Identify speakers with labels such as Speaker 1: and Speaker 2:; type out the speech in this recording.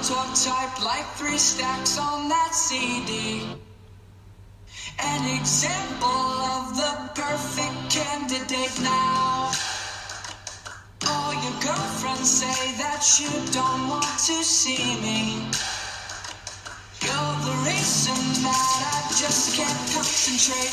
Speaker 1: prototype like three stacks on that CD. An example of the perfect candidate now. All your girlfriends say that you don't want to see me. You're the reason that I just can't concentrate.